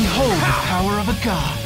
Behold the power of a god.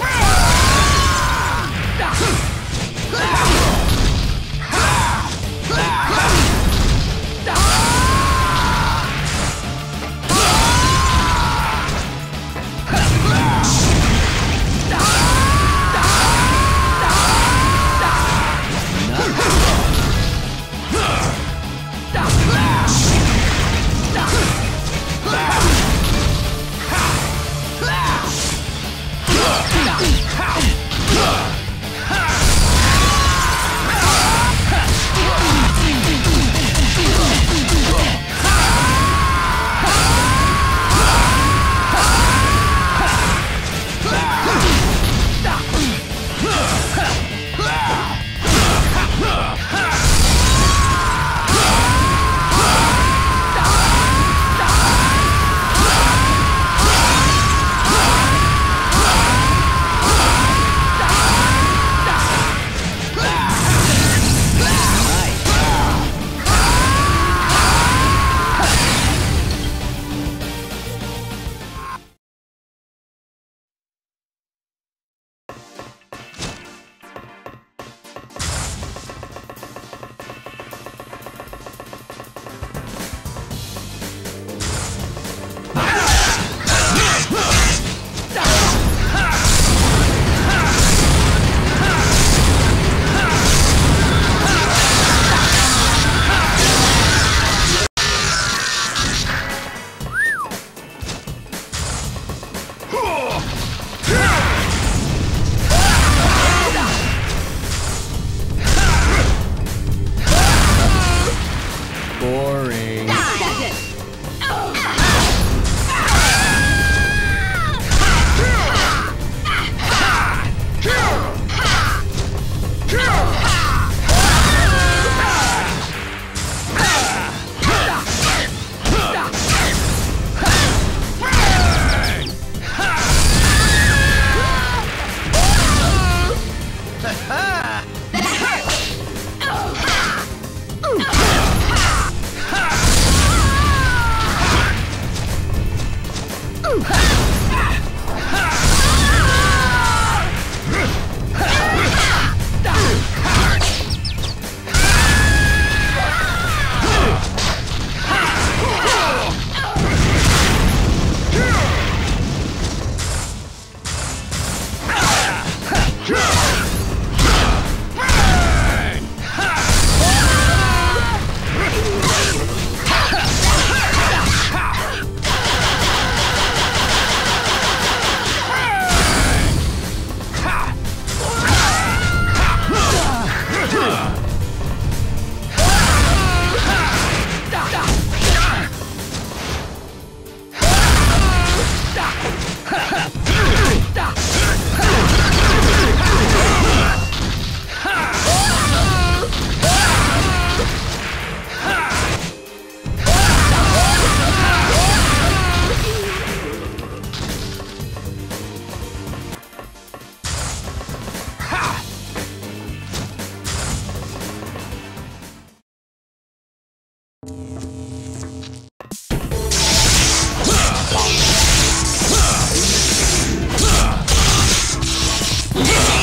Yeah!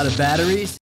Out of batteries?